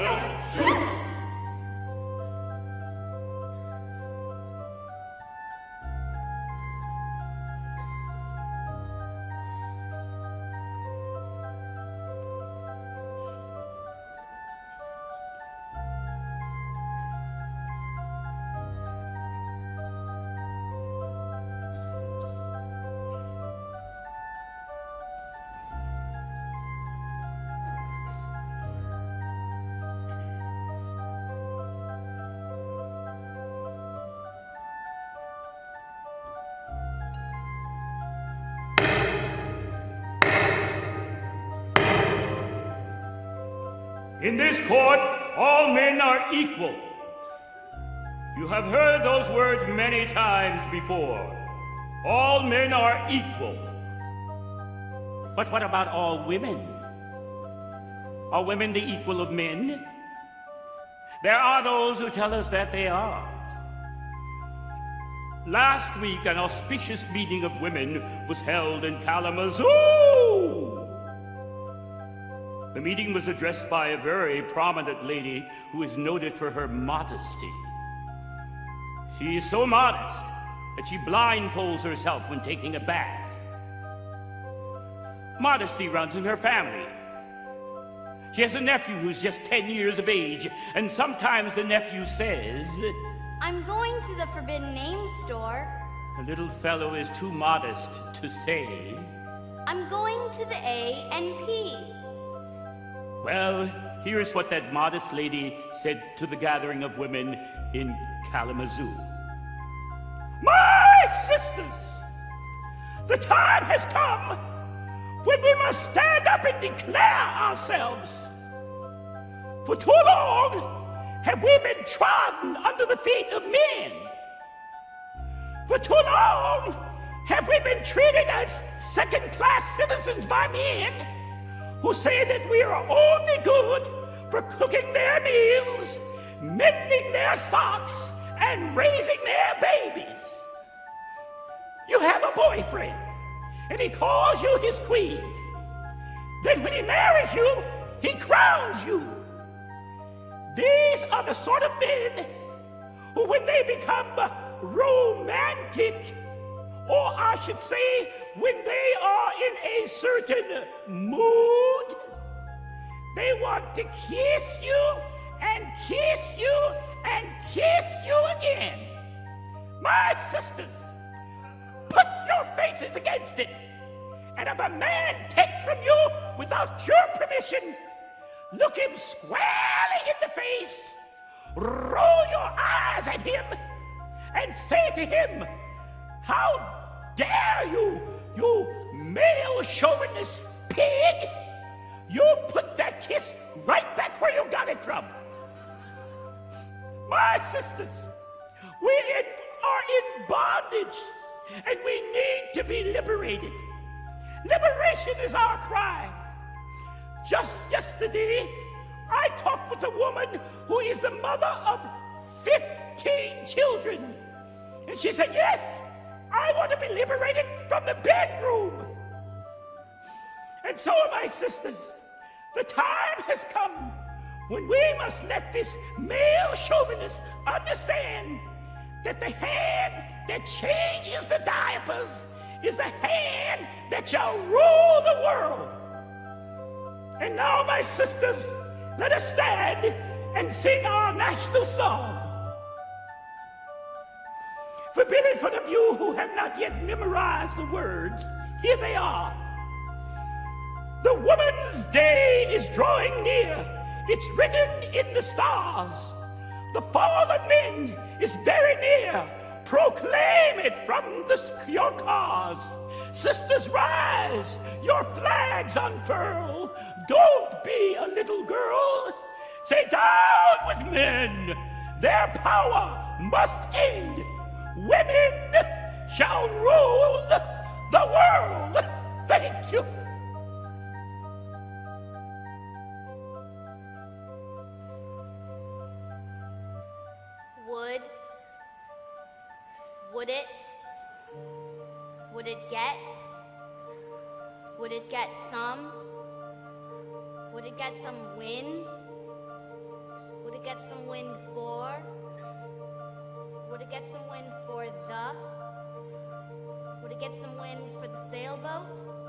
Não! In this court, all men are equal. You have heard those words many times before. All men are equal. But what about all women? Are women the equal of men? There are those who tell us that they are. Last week, an auspicious meeting of women was held in Kalamazoo. The meeting was addressed by a very prominent lady who is noted for her modesty. She is so modest that she blindfolds herself when taking a bath. Modesty runs in her family. She has a nephew who's just 10 years of age, and sometimes the nephew says, I'm going to the Forbidden Names store. The little fellow is too modest to say, I'm going to the A and P. Well, here's what that modest lady said to the gathering of women in Kalamazoo. My sisters, the time has come when we must stand up and declare ourselves. For too long have we been trodden under the feet of men. For too long have we been treated as second class citizens by men who say that we are only good for cooking their meals, mending their socks, and raising their babies. You have a boyfriend, and he calls you his queen. Then when he marries you, he crowns you. These are the sort of men who, when they become romantic, or I should say, when they are in a certain mood, they want to kiss you and kiss you and kiss you again. My sisters, put your faces against it. And if a man takes from you without your permission, look him squarely in the face, roll your eyes at him, and say to him, How dare you, you male chauvinist pig! You put that kiss right back where you got it from. My sisters, we are in bondage and we need to be liberated. Liberation is our cry. Just yesterday, I talked with a woman who is the mother of 15 children. And she said, Yes, I want to be liberated from the bedroom. And so, my sisters, the time has come when we must let this male chauvinist understand that the hand that changes the diapers is a hand that shall rule the world. And now, my sisters, let us stand and sing our national song. For of you who have not yet memorized the words, here they are. The woman's day is drawing near. It's written in the stars. The fall of men is very near. Proclaim it from the, your cars. Sisters, rise, your flags unfurl. Don't be a little girl. Say down with men. Their power must end. Women shall rule the world. Thank you. Would. Would it? Would it get? Would it get some? Would it get some wind? Would it get some wind for? Would it get some wind for the? Would it get some wind for the sailboat?